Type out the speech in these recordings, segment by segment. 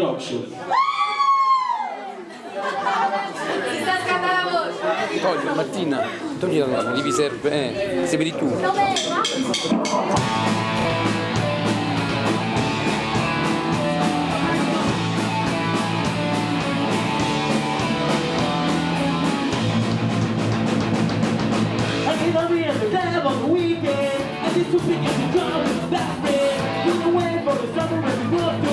approccio. Si. Togli, Martina, togli la mano, devi serve, eh, se vedi tu. weekend, and this will be your job, that's it. You're away for the summer and the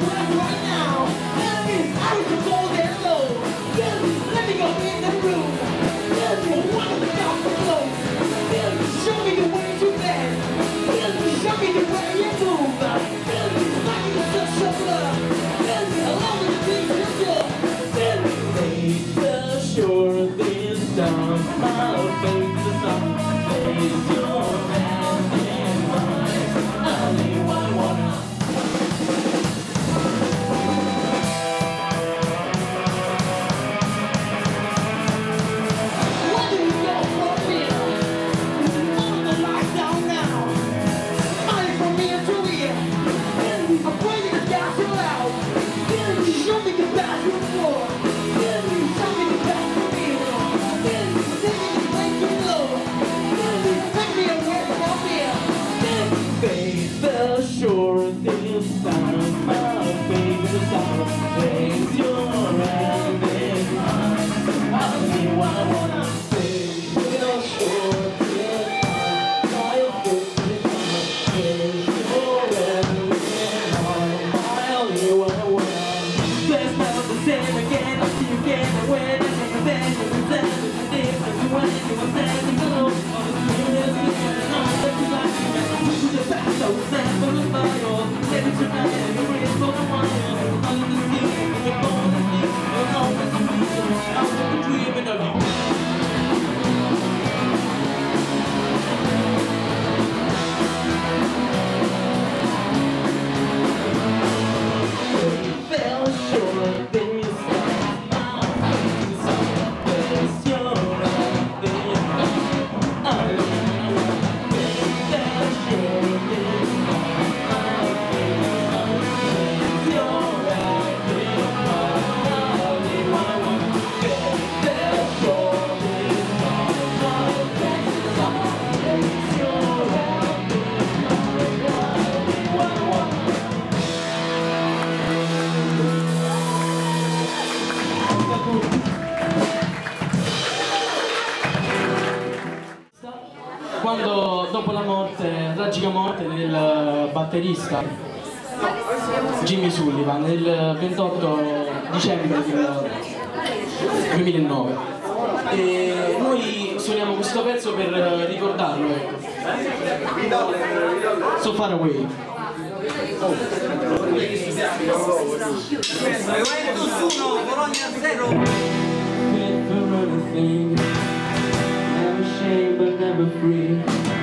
right now. quando dopo la morte, tragica morte del eh, batterista Jimmy Sullivan il 28 dicembre 2009 e noi suoniamo questo pezzo per eh, ricordarlo ecco. So Far Away. Juventus but never free.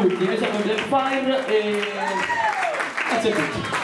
Tutti, noi siamo i Black Fire e grazie a tutti.